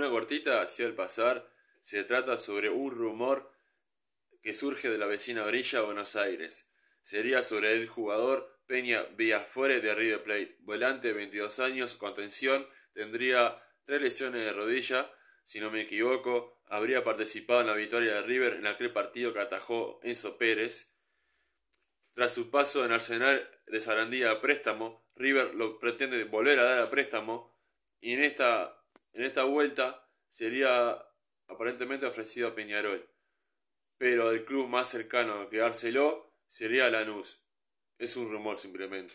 Una cortita, así al pasar, se trata sobre un rumor que surge de la vecina Brilla, Buenos Aires. Sería sobre el jugador Peña Villafuere de River Plate, volante de 22 años, contención, tendría tres lesiones de rodilla, si no me equivoco, habría participado en la victoria de River en aquel partido que atajó Enzo Pérez. Tras su paso en Arsenal de Sarandía a préstamo, River lo pretende volver a dar a préstamo y en esta, en esta vuelta sería aparentemente ofrecido a Peñarol. Pero el club más cercano a quedárselo sería Lanús. Es un rumor simplemente.